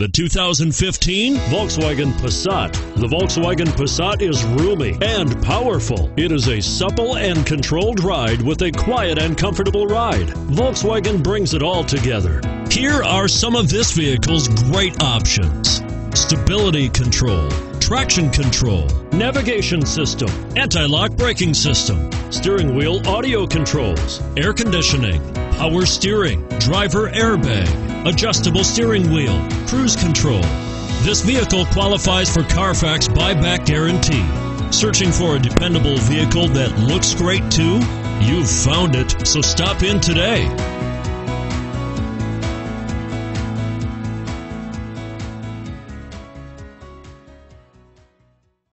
The 2015 Volkswagen Passat. The Volkswagen Passat is roomy and powerful. It is a supple and controlled ride with a quiet and comfortable ride. Volkswagen brings it all together. Here are some of this vehicle's great options. Stability control, traction control, navigation system, anti-lock braking system, steering wheel audio controls, air conditioning, power steering, driver airbag, adjustable steering wheel, cruise control. This vehicle qualifies for Carfax buyback guarantee. Searching for a dependable vehicle that looks great too? You've found it, so stop in today.